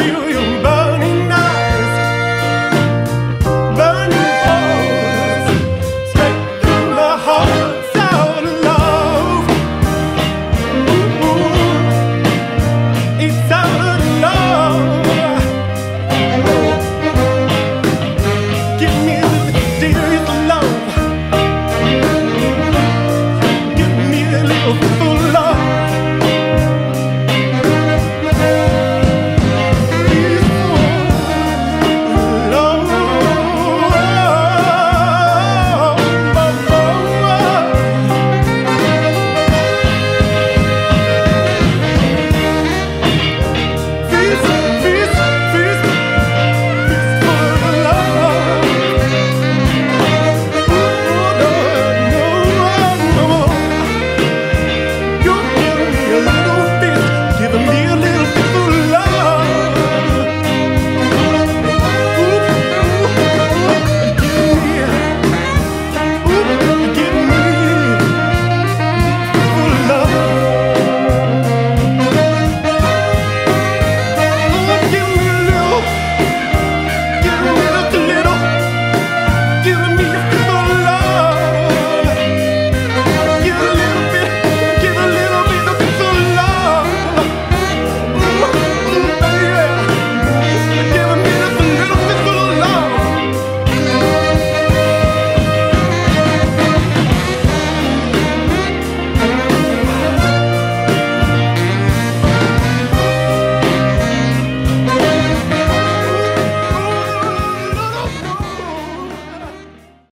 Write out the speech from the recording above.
feel you burn.